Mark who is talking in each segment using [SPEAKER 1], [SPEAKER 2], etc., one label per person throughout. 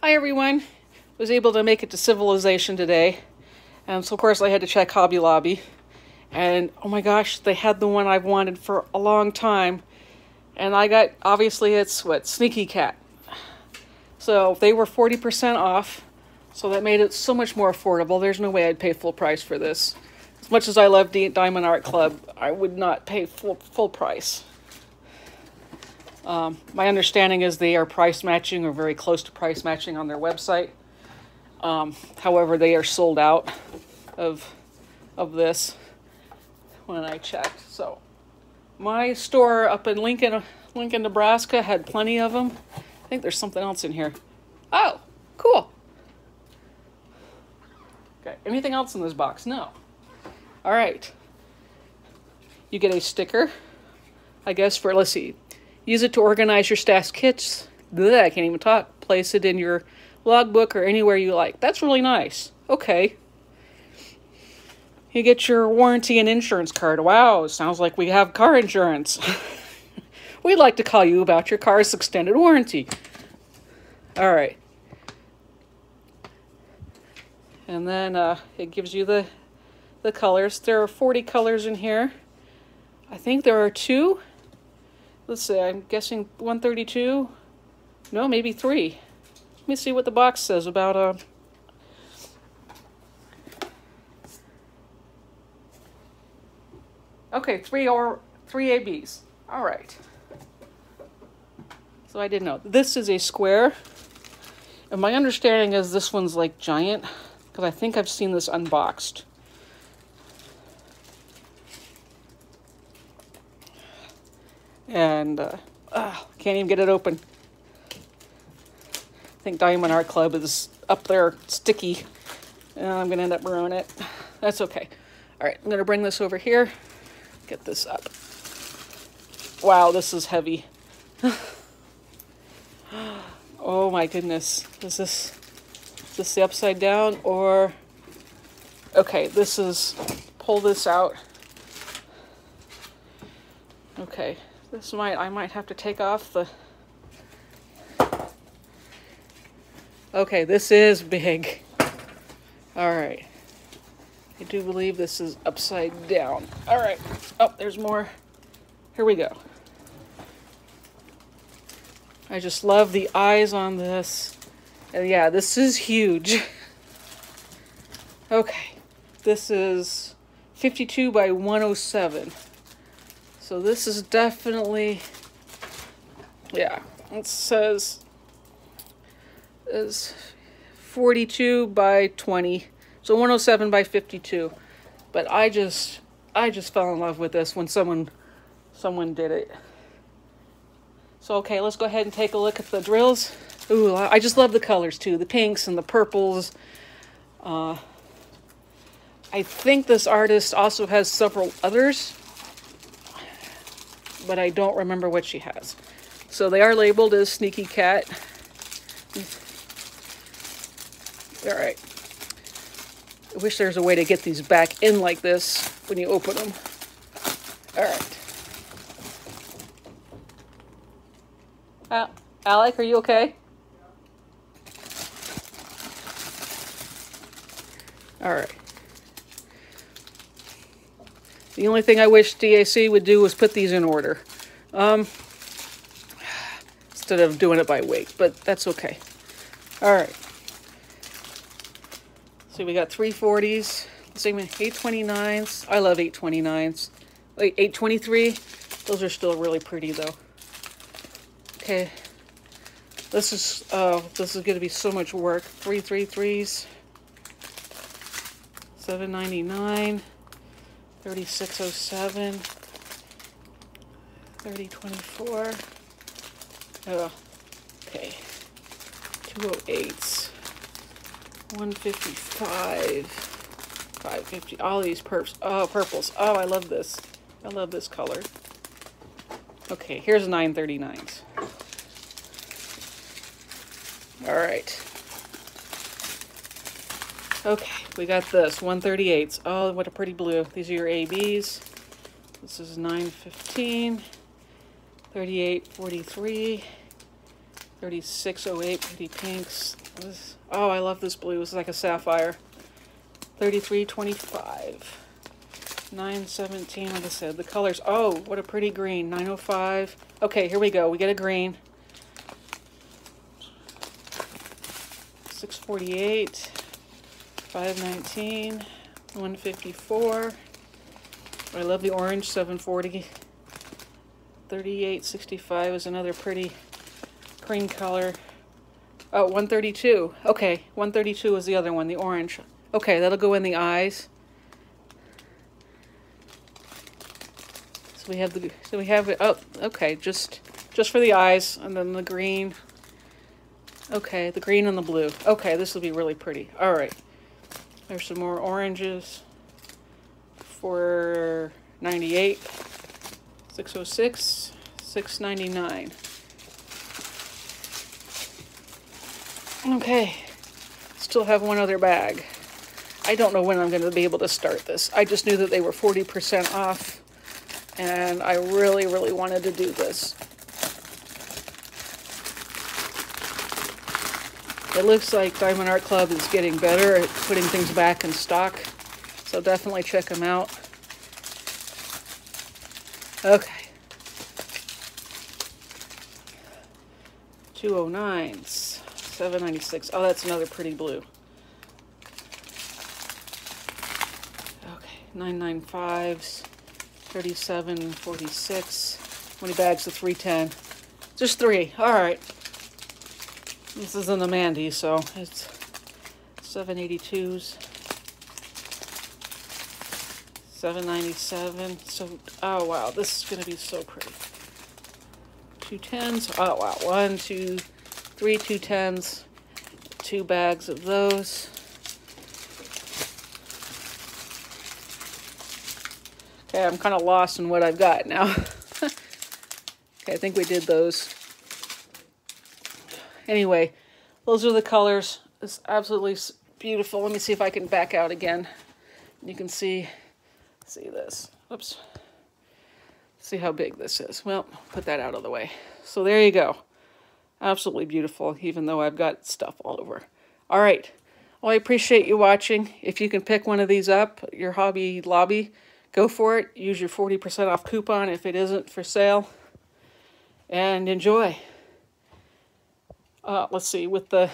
[SPEAKER 1] Hi everyone. Was able to make it to Civilization today. And so of course I had to check Hobby Lobby. And oh my gosh, they had the one I've wanted for a long time. And I got obviously it's what Sneaky Cat. So they were 40% off. So that made it so much more affordable. There's no way I'd pay full price for this. As much as I love the Diamond Art Club, I would not pay full full price. Um, my understanding is they are price matching or very close to price matching on their website. Um, however, they are sold out of of this when I checked. So my store up in Lincoln, Lincoln, Nebraska had plenty of them. I think there's something else in here. Oh, cool. Okay, anything else in this box? No. All right. You get a sticker, I guess, for, let's see, use it to organize your stash kits. Blech, I can't even talk. Place it in your logbook or anywhere you like. That's really nice. Okay. You get your warranty and insurance card. Wow, sounds like we have car insurance. We'd like to call you about your car's extended warranty. All right. And then uh, it gives you the, the colors. There are 40 colors in here. I think there are two. Let's see, I'm guessing 132. No, maybe three. Let me see what the box says about uh, Okay, three or three ABs. All right. So I didn't know. This is a square. And my understanding is this one's like giant because I think I've seen this unboxed. And uh, can't even get it open. I think Diamond Art Club is up there sticky. I'm to end up ruining it. That's okay. All right, I'm to bring this over here get this up. Wow, this is heavy. oh my goodness. Is this, is this the upside down or... Okay, this is... Pull this out. Okay, this might... I might have to take off the... Okay, this is big. All right. I do believe this is upside down. All right. Oh, there's more. Here we go. I just love the eyes on this. And yeah, this is huge. Okay. This is 52 by 107. So this is definitely, yeah, it says is 42 by 20. So 107 by 52. But I just I just fell in love with this when someone someone did it. So okay, let's go ahead and take a look at the drills. Ooh, I just love the colors too, the pinks and the purples. Uh, I think this artist also has several others, but I don't remember what she has. So they are labeled as Sneaky Cat. All right. I wish there's a way to get these back in like this when you open them. All right. Uh, Alec, are you okay? All right. The only thing I wish DAC would do was put these in order. Um, instead of doing it by weight, but that's okay. All right. So we got 340s, same 829s. I love 829s. Wait, 823. Those are still really pretty though. Okay. This is uh this is gonna be so much work. 333s. 799. 3607. 3024. Oh, uh, okay. 208s. 155, 550, all these perps, oh, purples. Oh, I love this. I love this color. Okay, here's 939s. All right. Okay, we got this, 138s. Oh, what a pretty blue. These are your ABs. This is 915, 3843, 3608 pretty pinks. This, oh, I love this blue. It's like a sapphire. 3325. 917, like I said, the colors. Oh, what a pretty green. 905. Okay, here we go. We get a green. 648. 519. 154. I love the orange. 740. 3865 is another pretty cream color. Oh, 132. Okay, 132 is the other one, the orange. Okay, that'll go in the eyes. So we have the so we have it. Oh, okay, just just for the eyes, and then the green. Okay, the green and the blue. Okay, this will be really pretty. All right, there's some more oranges. For 98, 606, 699. Okay, still have one other bag. I don't know when I'm going to be able to start this. I just knew that they were 40% off, and I really, really wanted to do this. It looks like Diamond Art Club is getting better at putting things back in stock, so definitely check them out. Okay. 209s. 796. Oh, that's another pretty blue. Okay, 995s, 3746. How many bags of 310? Just three. All right. This is in the Mandy, so it's 782s. 797. So, oh wow, this is going to be so pretty. Two tens. Oh wow, one, two, three two tens, two bags of those. Okay, I'm kind of lost in what I've got now. okay, I think we did those. Anyway, those are the colors. It's absolutely beautiful. Let me see if I can back out again. You can see, see this. Oops. See how big this is. Well, put that out of the way. So there you go. Absolutely beautiful, even though I've got stuff all over. All right. Well, I appreciate you watching. If you can pick one of these up, your Hobby Lobby, go for it. Use your 40% off coupon if it isn't for sale. And enjoy. Uh, let's see, with the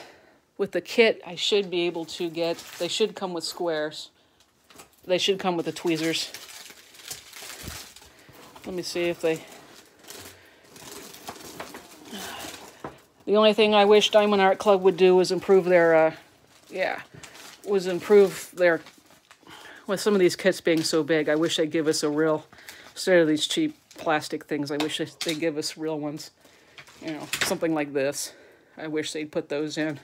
[SPEAKER 1] with the kit, I should be able to get, they should come with squares. They should come with the tweezers. Let me see if they The only thing I wish Diamond Art Club would do was improve their, uh, yeah, was improve their, with some of these kits being so big, I wish they'd give us a real, instead of these cheap plastic things, I wish they'd give us real ones. You know, something like this. I wish they'd put those in.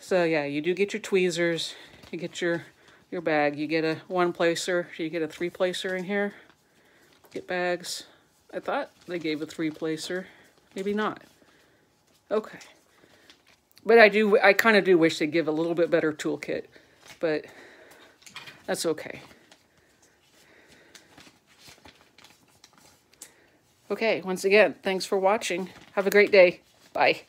[SPEAKER 1] So yeah, you do get your tweezers, you get your your bag, you get a one placer, you get a three placer in here. Get bags. I thought they gave a three placer. Maybe not. Okay. But I do, I kind of do wish they'd give a little bit better toolkit, but that's okay. Okay, once again, thanks for watching. Have a great day. Bye.